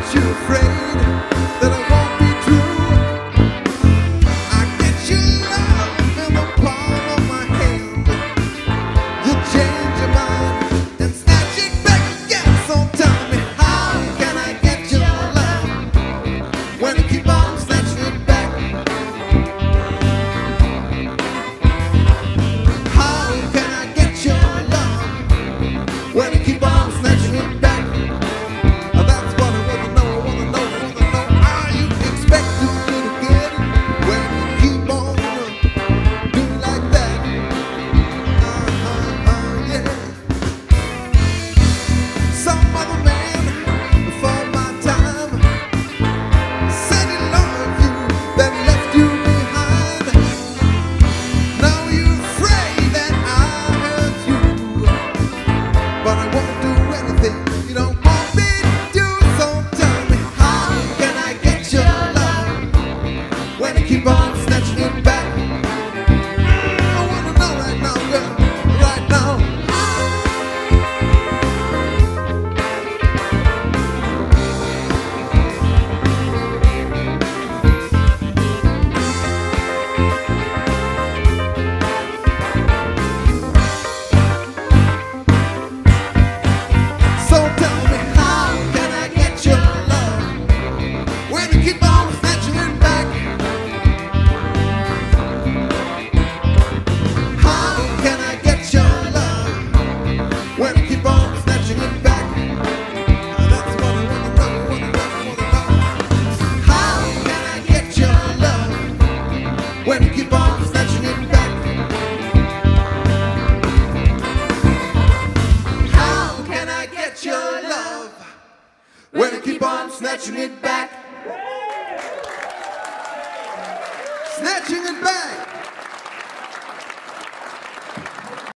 Are you afraid? We're gonna keep on snatching it back. Snatching it back.